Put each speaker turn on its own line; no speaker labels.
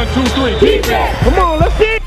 One, two, three. Defense.
Come on, let's see it.